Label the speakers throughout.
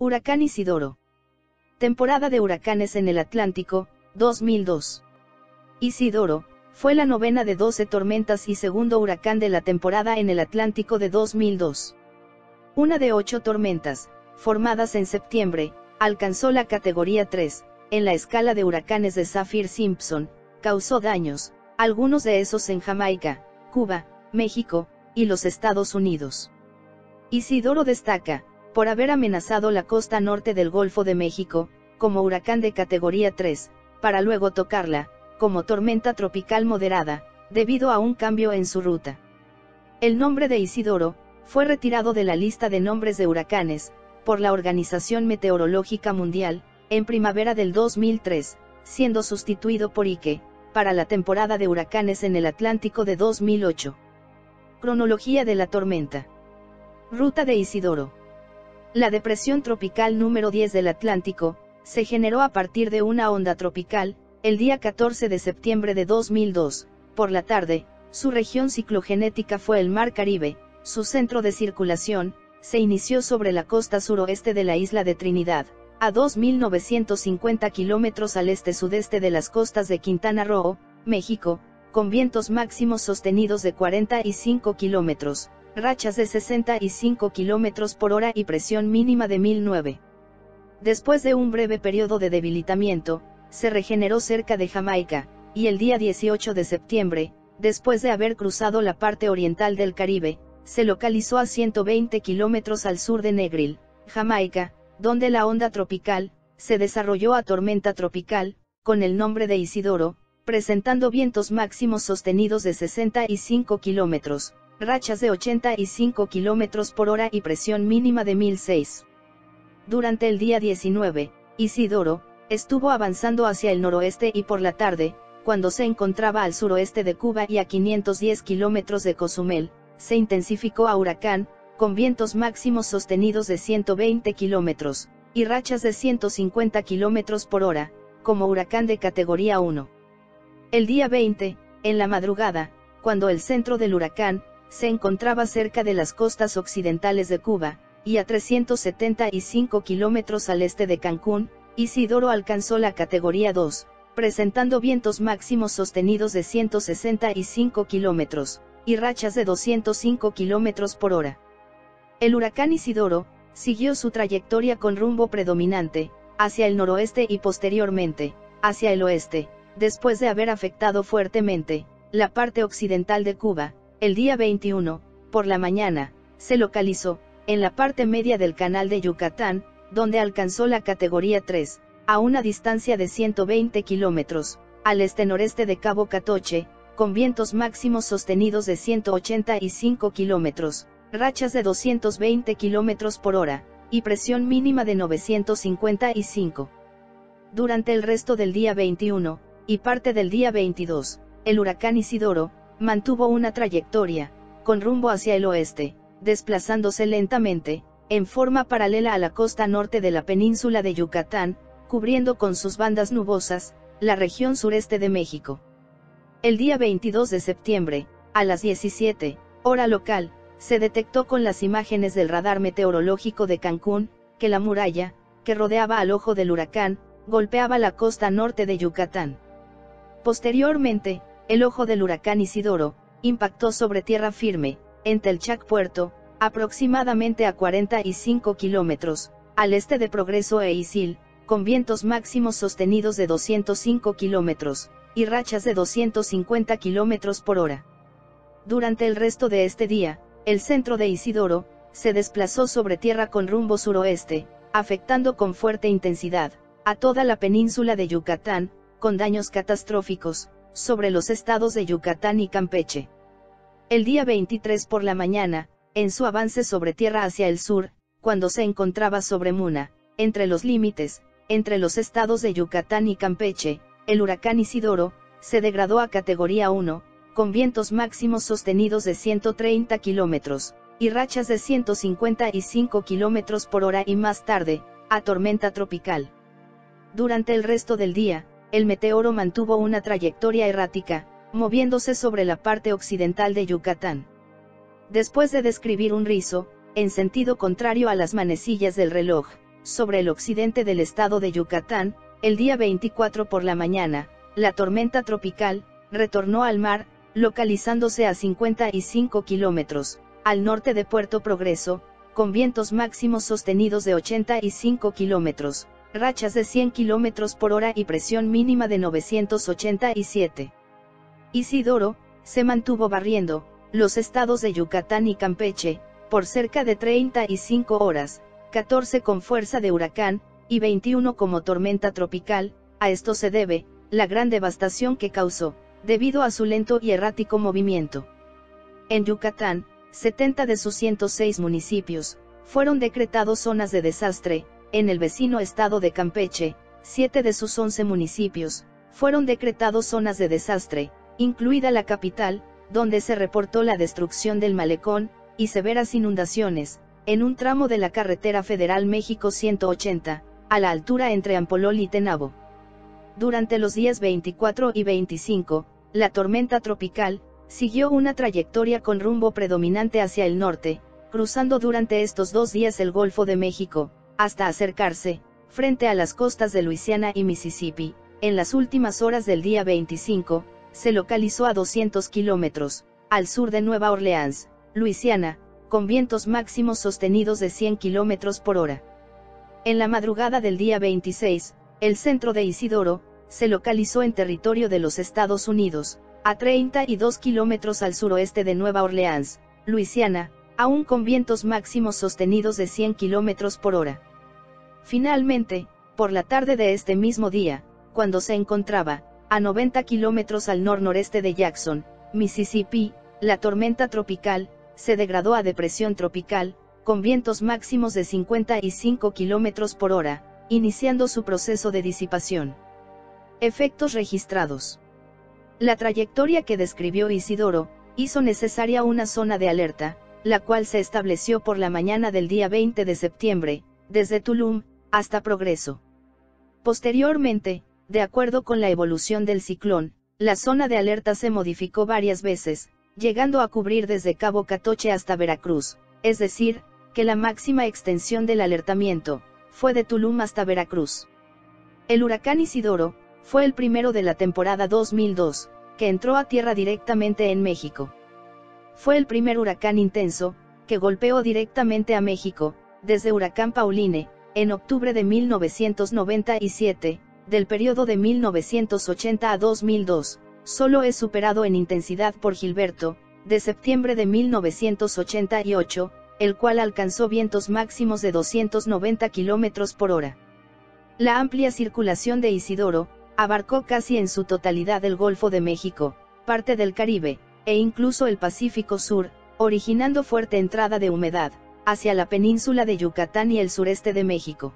Speaker 1: Huracán Isidoro. Temporada de huracanes en el Atlántico, 2002. Isidoro, fue la novena de 12 tormentas y segundo huracán de la temporada en el Atlántico de 2002. Una de ocho tormentas, formadas en septiembre, alcanzó la categoría 3, en la escala de huracanes de Saffir-Simpson, causó daños, algunos de esos en Jamaica, Cuba, México, y los Estados Unidos. Isidoro destaca, por haber amenazado la costa norte del Golfo de México, como huracán de categoría 3, para luego tocarla, como tormenta tropical moderada, debido a un cambio en su ruta. El nombre de Isidoro, fue retirado de la lista de nombres de huracanes, por la Organización Meteorológica Mundial, en primavera del 2003, siendo sustituido por Ike, para la temporada de huracanes en el Atlántico de 2008. Cronología de la tormenta. Ruta de Isidoro. La depresión tropical número 10 del Atlántico, se generó a partir de una onda tropical, el día 14 de septiembre de 2002, por la tarde, su región ciclogenética fue el Mar Caribe, su centro de circulación, se inició sobre la costa suroeste de la isla de Trinidad, a 2.950 kilómetros al este-sudeste de las costas de Quintana Roo, México, con vientos máximos sostenidos de 45 kilómetros, rachas de 65 kilómetros por hora y presión mínima de 1009. Después de un breve periodo de debilitamiento, se regeneró cerca de Jamaica, y el día 18 de septiembre, después de haber cruzado la parte oriental del Caribe, se localizó a 120 kilómetros al sur de Negril, Jamaica, donde la onda tropical, se desarrolló a tormenta tropical, con el nombre de Isidoro, presentando vientos máximos sostenidos de 65 kilómetros, rachas de 85 kilómetros por hora y presión mínima de 1006. Durante el día 19, Isidoro, estuvo avanzando hacia el noroeste y por la tarde, cuando se encontraba al suroeste de Cuba y a 510 kilómetros de Cozumel, se intensificó a huracán, con vientos máximos sostenidos de 120 kilómetros, y rachas de 150 kilómetros por hora, como huracán de categoría 1. El día 20, en la madrugada, cuando el centro del huracán, se encontraba cerca de las costas occidentales de Cuba, y a 375 kilómetros al este de Cancún, Isidoro alcanzó la categoría 2, presentando vientos máximos sostenidos de 165 kilómetros, y rachas de 205 kilómetros por hora. El huracán Isidoro, siguió su trayectoria con rumbo predominante, hacia el noroeste y posteriormente, hacia el oeste, después de haber afectado fuertemente, la parte occidental de Cuba, el día 21, por la mañana, se localizó, en la parte media del canal de Yucatán, donde alcanzó la categoría 3, a una distancia de 120 kilómetros, al este-noreste de Cabo Catoche, con vientos máximos sostenidos de 185 kilómetros, rachas de 220 kilómetros por hora, y presión mínima de 955. Durante el resto del día 21, y parte del día 22, el huracán Isidoro, mantuvo una trayectoria, con rumbo hacia el oeste, desplazándose lentamente, en forma paralela a la costa norte de la península de Yucatán, cubriendo con sus bandas nubosas, la región sureste de México. El día 22 de septiembre, a las 17, hora local, se detectó con las imágenes del radar meteorológico de Cancún, que la muralla, que rodeaba al ojo del huracán, golpeaba la costa norte de Yucatán. Posteriormente, el ojo del huracán Isidoro, impactó sobre tierra firme, en Telchac Puerto, aproximadamente a 45 kilómetros, al este de Progreso e Isil, con vientos máximos sostenidos de 205 kilómetros, y rachas de 250 kilómetros por hora. Durante el resto de este día, el centro de Isidoro, se desplazó sobre tierra con rumbo suroeste, afectando con fuerte intensidad, a toda la península de Yucatán, con daños catastróficos, sobre los estados de Yucatán y Campeche. El día 23 por la mañana, en su avance sobre tierra hacia el sur, cuando se encontraba sobre Muna, entre los límites, entre los estados de Yucatán y Campeche, el huracán Isidoro, se degradó a categoría 1, con vientos máximos sostenidos de 130 kilómetros, y rachas de 155 kilómetros por hora y más tarde, a tormenta tropical. Durante el resto del día, el meteoro mantuvo una trayectoria errática, moviéndose sobre la parte occidental de Yucatán. Después de describir un rizo, en sentido contrario a las manecillas del reloj, sobre el occidente del estado de Yucatán, el día 24 por la mañana, la tormenta tropical, retornó al mar, localizándose a 55 kilómetros, al norte de Puerto Progreso, con vientos máximos sostenidos de 85 kilómetros, rachas de 100 kilómetros por hora y presión mínima de 987. Isidoro, se mantuvo barriendo, los estados de Yucatán y Campeche, por cerca de 35 horas, 14 con fuerza de huracán, y 21 como tormenta tropical, a esto se debe, la gran devastación que causó, debido a su lento y errático movimiento. En Yucatán, 70 de sus 106 municipios, fueron decretados zonas de desastre, en el vecino estado de Campeche, 7 de sus 11 municipios, fueron decretados zonas de desastre, incluida la capital, donde se reportó la destrucción del malecón, y severas inundaciones, en un tramo de la carretera federal México 180, a la altura entre Ampolol y Tenabo. Durante los días 24 y 25, la tormenta tropical, siguió una trayectoria con rumbo predominante hacia el norte, cruzando durante estos dos días el Golfo de México, hasta acercarse, frente a las costas de Luisiana y Mississippi, en las últimas horas del día 25, se localizó a 200 kilómetros, al sur de Nueva Orleans, Luisiana, con vientos máximos sostenidos de 100 kilómetros por hora. En la madrugada del día 26, el centro de Isidoro, se localizó en territorio de los Estados Unidos, a 32 kilómetros al suroeste de Nueva Orleans, Luisiana, aún con vientos máximos sostenidos de 100 kilómetros por hora. Finalmente, por la tarde de este mismo día, cuando se encontraba, a 90 kilómetros al nor-noreste de Jackson, Mississippi, la tormenta tropical, se degradó a depresión tropical, con vientos máximos de 55 kilómetros por hora, iniciando su proceso de disipación. Efectos registrados. La trayectoria que describió Isidoro, hizo necesaria una zona de alerta, la cual se estableció por la mañana del día 20 de septiembre, desde Tulum, hasta Progreso. Posteriormente, de acuerdo con la evolución del ciclón, la zona de alerta se modificó varias veces, llegando a cubrir desde Cabo Catoche hasta Veracruz, es decir, que la máxima extensión del alertamiento, fue de Tulum hasta Veracruz. El huracán Isidoro, fue el primero de la temporada 2002, que entró a tierra directamente en México. Fue el primer huracán intenso, que golpeó directamente a México, desde Huracán Pauline, en octubre de 1997, del periodo de 1980 a 2002, solo es superado en intensidad por Gilberto, de septiembre de 1988, el cual alcanzó vientos máximos de 290 km por hora. La amplia circulación de Isidoro, abarcó casi en su totalidad el Golfo de México, parte del Caribe, e incluso el Pacífico Sur, originando fuerte entrada de humedad, hacia la península de Yucatán y el sureste de México.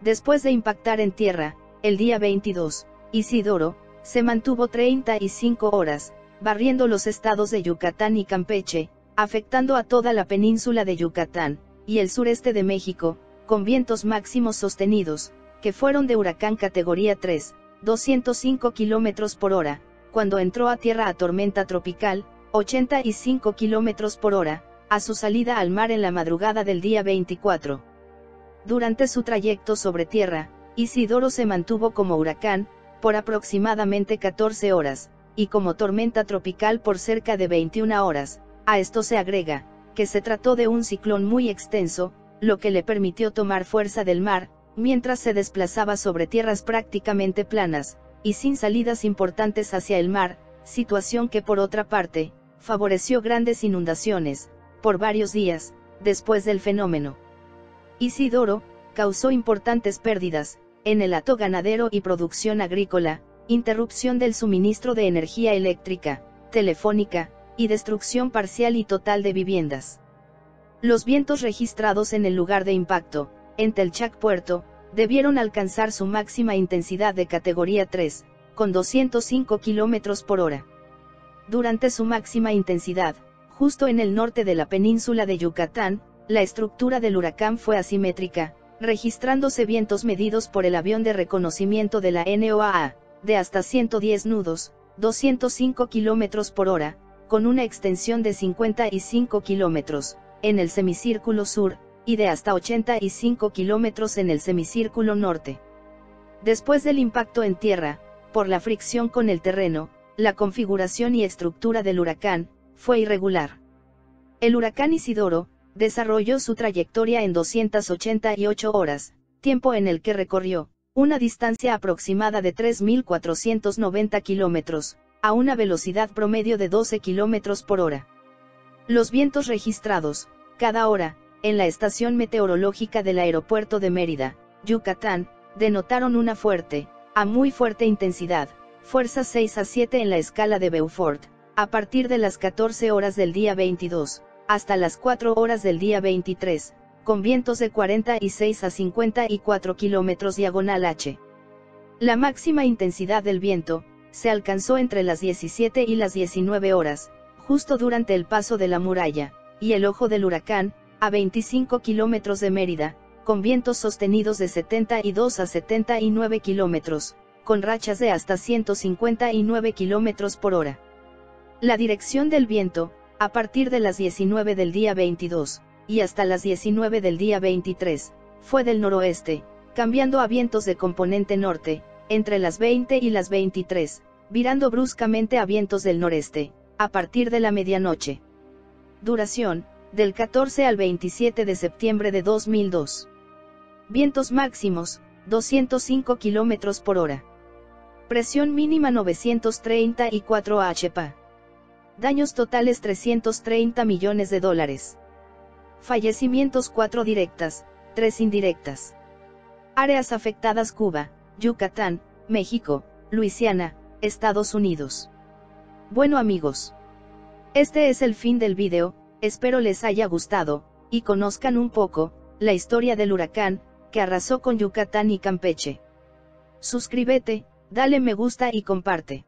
Speaker 1: Después de impactar en tierra, el día 22, Isidoro, se mantuvo 35 horas, barriendo los estados de Yucatán y Campeche, afectando a toda la península de Yucatán, y el sureste de México, con vientos máximos sostenidos, que fueron de huracán categoría 3, 205 km por hora, cuando entró a tierra a tormenta tropical, 85 km por hora, a su salida al mar en la madrugada del día 24. Durante su trayecto sobre tierra, Isidoro se mantuvo como huracán, por aproximadamente 14 horas, y como tormenta tropical por cerca de 21 horas, a esto se agrega, que se trató de un ciclón muy extenso, lo que le permitió tomar fuerza del mar, mientras se desplazaba sobre tierras prácticamente planas, y sin salidas importantes hacia el mar, situación que por otra parte, favoreció grandes inundaciones, por varios días, después del fenómeno. Isidoro, causó importantes pérdidas, en el hato ganadero y producción agrícola, interrupción del suministro de energía eléctrica, telefónica, y destrucción parcial y total de viviendas. Los vientos registrados en el lugar de impacto, en Telchac Puerto, debieron alcanzar su máxima intensidad de categoría 3, con 205 km por hora. Durante su máxima intensidad, justo en el norte de la península de Yucatán, la estructura del huracán fue asimétrica, registrándose vientos medidos por el avión de reconocimiento de la NOAA, de hasta 110 nudos, 205 km por hora, con una extensión de 55 kilómetros, en el semicírculo sur, y de hasta 85 kilómetros en el semicírculo norte. Después del impacto en tierra, por la fricción con el terreno, la configuración y estructura del huracán, fue irregular. El huracán Isidoro, desarrolló su trayectoria en 288 horas, tiempo en el que recorrió, una distancia aproximada de 3.490 kilómetros, a una velocidad promedio de 12 kilómetros por hora. Los vientos registrados, cada hora, en la estación meteorológica del aeropuerto de Mérida, Yucatán, denotaron una fuerte, a muy fuerte intensidad, fuerza 6 a 7 en la escala de Beaufort, a partir de las 14 horas del día 22, hasta las 4 horas del día 23, con vientos de 46 a 54 kilómetros diagonal H. La máxima intensidad del viento, se alcanzó entre las 17 y las 19 horas, justo durante el paso de la muralla, y el ojo del huracán, a 25 kilómetros de Mérida, con vientos sostenidos de 72 a 79 kilómetros, con rachas de hasta 159 kilómetros por hora. La dirección del viento, a partir de las 19 del día 22, y hasta las 19 del día 23, fue del noroeste, cambiando a vientos de componente norte, entre las 20 y las 23, virando bruscamente a vientos del noreste, a partir de la medianoche. Duración, del 14 al 27 de septiembre de 2002. Vientos máximos, 205 km por hora. Presión mínima 934 HPA. Daños totales 330 millones de dólares. Fallecimientos 4 directas, 3 indirectas. Áreas afectadas Cuba, Yucatán, México, Luisiana, Estados Unidos. Bueno amigos. Este es el fin del video, espero les haya gustado, y conozcan un poco, la historia del huracán, que arrasó con Yucatán y Campeche. Suscríbete, dale me gusta y comparte.